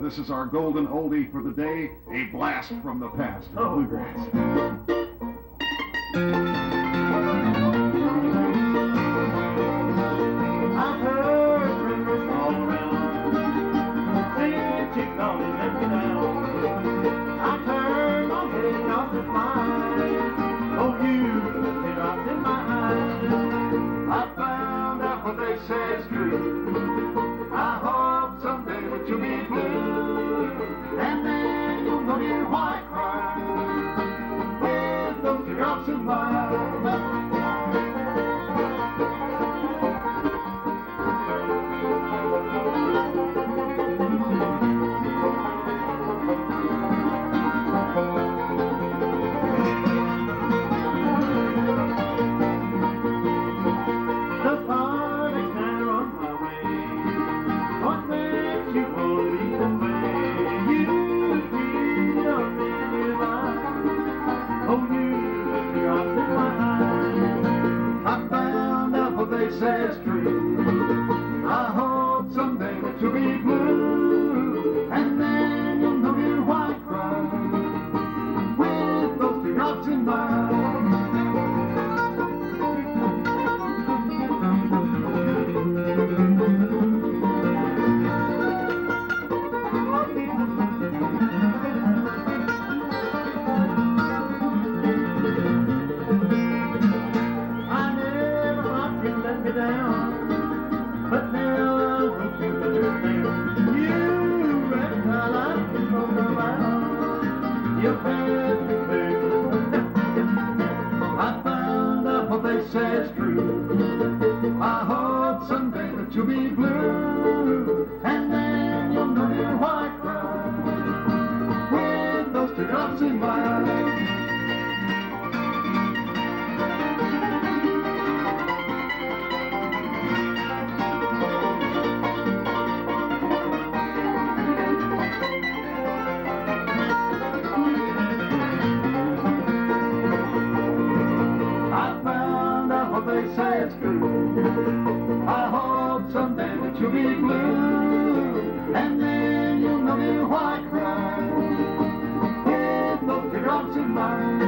This is our golden oldie for the day, a blast from the past. Oh, I heard rivers all around. Thing that you're let me down. I turn my head off the mind. Oh. Bluegrass. I've heard know cry. With those teardrops in my say is true. Uh-huh. Bet. I found out what they say is true. I hope someday that you'll be blue. And then you'll know your white cry. With those teardrops in my eyes. a sad screw. I hope someday that you'll be blue, and then you'll know me why I cry. With those teardrops in mine.